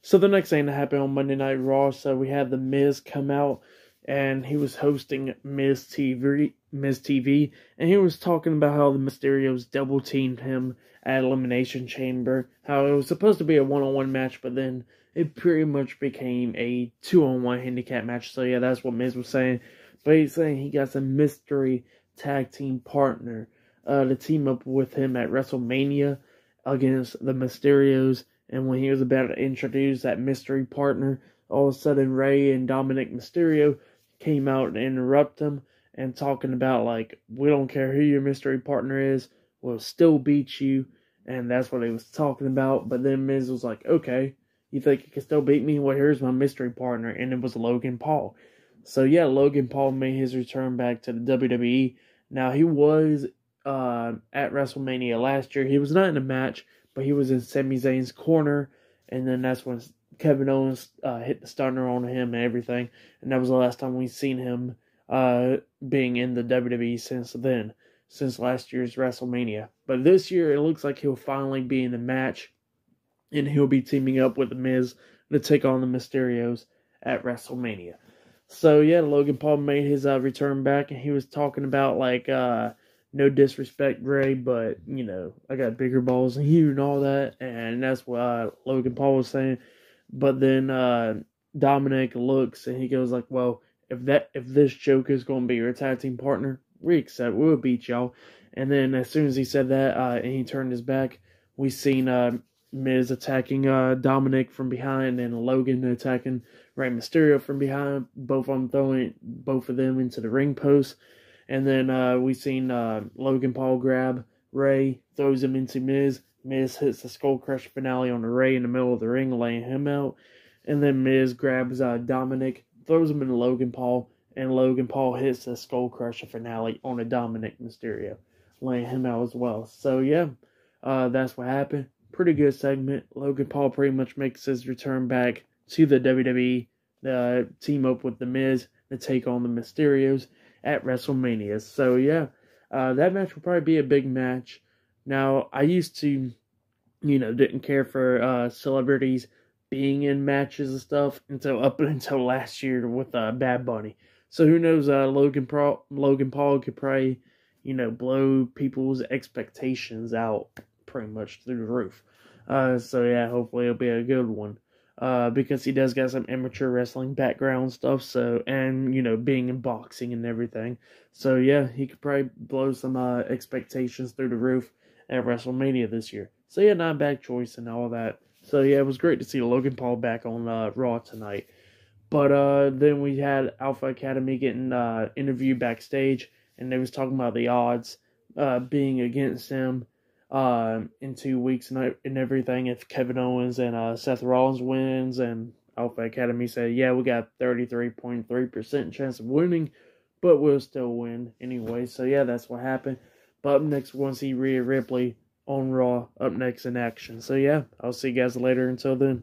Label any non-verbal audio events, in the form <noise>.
So the next thing that happened on Monday Night Raw, so we had the Miz come out and he was hosting Miz TV, Miz TV, and he was talking about how the Mysterios double teamed him at Elimination Chamber. How it was supposed to be a one on one match, but then it pretty much became a two on one handicap match. So yeah, that's what Miz was saying. But he's saying he got some mystery tag team partner uh, to team up with him at WrestleMania against the Mysterios. And when he was about to introduce that mystery partner, all of a sudden Rey and Dominik Mysterio came out and interrupt him and talking about like we don't care who your mystery partner is, we'll still beat you. And that's what he was talking about. But then Miz was like, okay, you think you can still beat me? Well, here's my mystery partner. And it was Logan Paul. So, yeah, Logan Paul made his return back to the WWE. Now, he was uh, at WrestleMania last year. He was not in a match, but he was in Sami Zayn's corner, and then that's when Kevin Owens uh, hit the stunner on him and everything, and that was the last time we've seen him uh, being in the WWE since then, since last year's WrestleMania. But this year, it looks like he'll finally be in the match, and he'll be teaming up with The Miz to take on the Mysterios at WrestleMania. So yeah, Logan Paul made his uh, return back, and he was talking about like uh, no disrespect, Rey, but you know, I got bigger balls than you and all that, and that's what uh, Logan Paul was saying. But then uh, Dominik looks and he goes like, "Well, if that if this joke is going to be your tag team partner, we accept. We'll beat y'all." And then as soon as he said that, uh, and he turned his back, we seen uh, Miz attacking uh, Dominik from behind and Logan attacking Rey Mysterio from behind. Both of them throwing both of them into the ring post. And then uh, we seen uh, Logan Paul grab Rey, throws him into Miz. Miz hits the Skull Crusher finale on Rey in the middle of the ring, laying him out. And then Miz grabs uh, Dominik, throws him into Logan Paul, and Logan Paul hits the Skull Crusher finale on a Dominik Mysterio, laying him out as well. So yeah, uh, that's what happened. Pretty good segment. Logan Paul pretty much makes his return back to the WWE, uh, team up with The Miz to take on the Mysterios at WrestleMania. So yeah, uh, that match will probably be a big match. Now, I used to, you know, didn't care for uh, celebrities being in matches and stuff until up <laughs> until last year with uh, Bad Bunny. So who knows? Uh, Logan Paul, Logan Paul could probably, you know, blow people's expectations out pretty much through the roof. Uh, so yeah, hopefully it'll be a good one. Uh, because he does got some amateur wrestling background stuff. So and you know being in boxing and everything. So yeah, he could probably blow some uh, expectations through the roof at WrestleMania this year. So yeah, not a bad choice and all that. So yeah, it was great to see Logan Paul back on uh, Raw tonight. But uh, then we had Alpha Academy getting uh, interviewed backstage, and they was talking about the odds uh, being against them uh, in two weeks and, and everything. If Kevin Owens and uh, Seth Rollins wins, and Alpha Academy said, yeah, we got thirty three point three percent chance of winning, but we'll still win anyway. So yeah, that's what happened. But up next, to see Rhea Ripley on Raw up next in action. So yeah, I'll see you guys later. Until then.